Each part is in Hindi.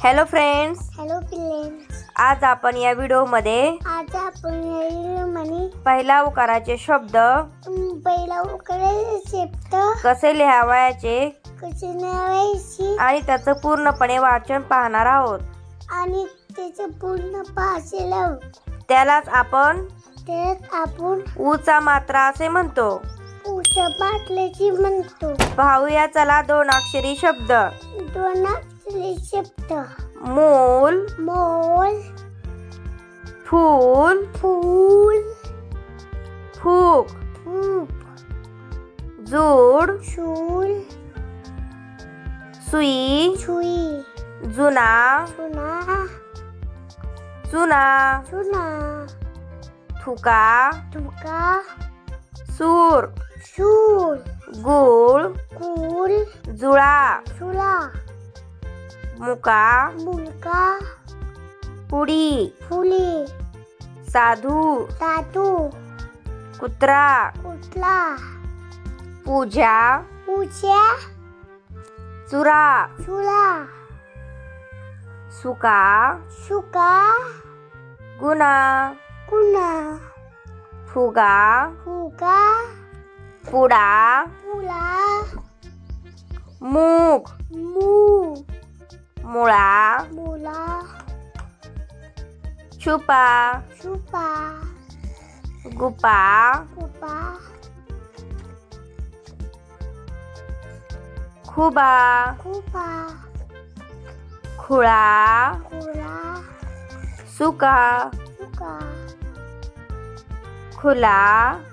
हॅलो फ्रेंड्स हॅलो फ्रेंड्स आज आपण या व्हिडिओमध्ये आज आपण म्हणे पहिला उकाराचे शब्द पहिला उकडे शब्द कसे लिहावयाचे? कसे नावायची आणि त्याचं पूर्णपणे वाचन पाहणार आहोत. आणि त्याचं पूर्ण लावू त्यालाच आपण त्यात आपण ऊचा मात्रा असे म्हणतो. उस बाटल्याची म्हणतो. पाहूया चला दोन अक्षरी शब्द. दोन शब्द मूल मोल फूल फूल फूक फूप जूड शूल सुई छुई जुना चुना चुना चुना थुका तुका सूर शूल गुळ कुल जुळा चुला मुका पुडी फुले साधू तातू कुत्रा कुठला पूजा उच्या चुरा चुला सुका सुका गुना कुणा फुगा फुगा पुडा पुला मूग मू मुळा मुला छुपा सुपा गुपा कुपा खुबा कुपा खुळा कुळा सुका सुका खुला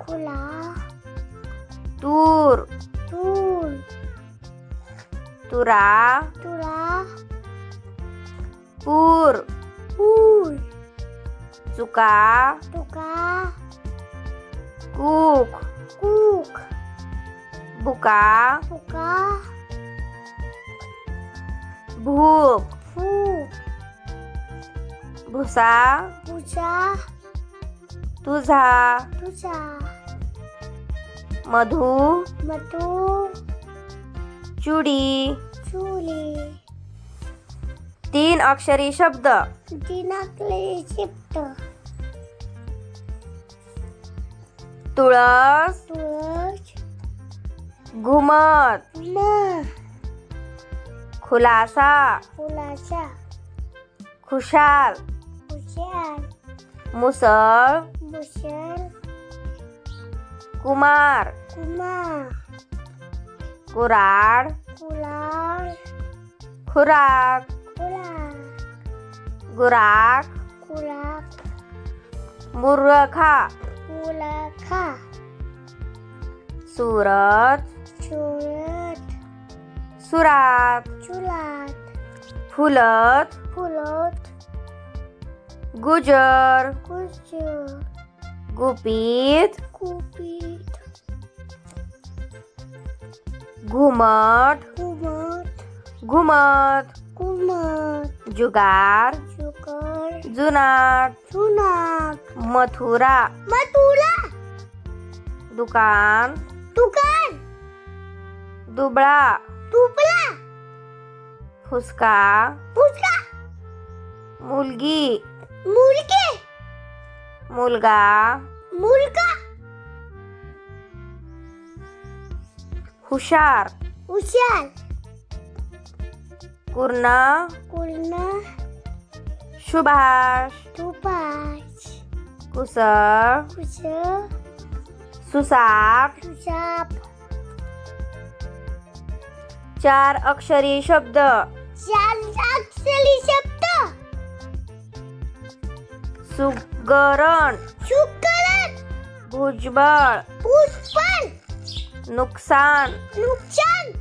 खुला तूर तूल तुरा तुला पूर पूल चुका तुका कूक कूक बुका फुका भूक फूक भुसा पूजा तुझा तुझा मधू मधू चुडी चुली तीन अक्षरी शब्द। दिनाकले शिफ्ट तुळस तुळस घुमत म खुलासा फुलाचा खुशाल हुशार मुसळ कुमार कुमार कुराड कुलाळ खुराक गुराक कुलाक मुर्रखा कुलाखा सुरत चुरत सुरात। चुलात फुलत। फुलत। गुजर। कुच गुपित। कुपीत घुमट। घुमत कुमत जुगार। शुकर जुनाट सुनाक मथुरा। मथुरा। दुकान। दुकान। दुबळा तुपला फुसका। पुचका मुलगी। मुलगे। मुलगा। मुलगा। हुशार। हुशार। पूर्ण पूर्ण सुभाष तुपाच कुसळ कुश सुसाप सुसाप चार अक्षरी शब्द चार अक्षरी शब्द सुगरण शुकरण भुजबळ पुष्पण नुकसान नुकसान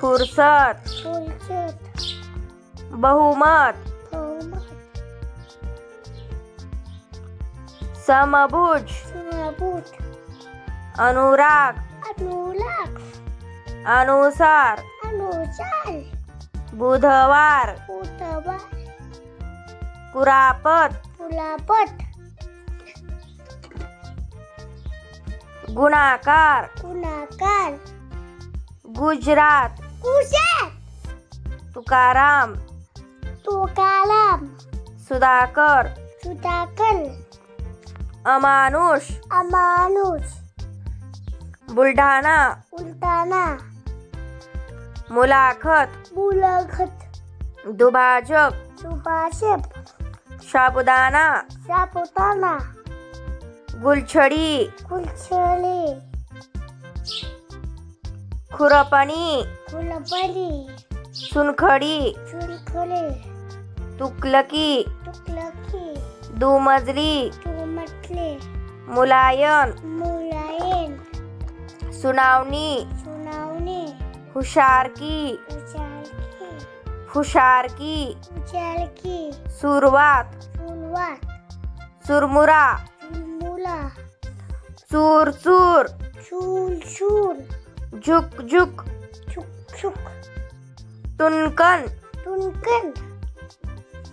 फुरसत बहुमत बहुमत समभुज सुमभूत अनुराग अनुराग अनुसार अनुचार बुधवार उतवार कुरापत पुलापट गुणाकार गुणाकार गुजरात कुशात तुकाराम तुकाराम सुधाकर सुधाकर अमानुष। अमानुष। बुलढाणा। उलटाना मुलाखत। मुलाखत। दुभाजक सुभाषप साबुदाणा सापुताना गुलछडी। कुलछडी खुरपणी। कुलपडी चुनखडी चुलखडे तुकलकी। तुकलकी। दुमजली तू म्हटले मुलायन मुलायन सुनावणी सुनावणे हुशारकी उचालकी हुशारकी उचालकी सुरुवात सुरुवात चुरमुरा मुला चूर चूर चूल चूल झुक झुक छुक छुक टुनकन टुनकन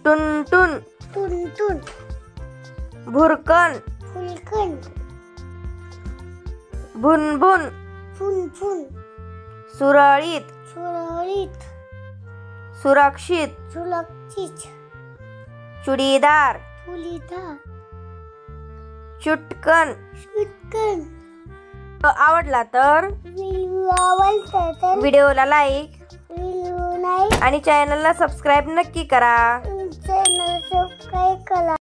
टुनटुन टुनटुन। भुरकन फुलकन भुनभुन. फुनफुन. सुरळीत. सुरळीत. सुरक्षित. सुलक्षित चुडीदार. फुलिता चुटकन. सुटकन आवडला तर व्हिडिओ आवडता तर व्हिडिओला लाईक व्हिडिओ नाही आणि चॅनलला सबस्क्राईब नक्की करा. चॅनल सबस्क्राईब करा.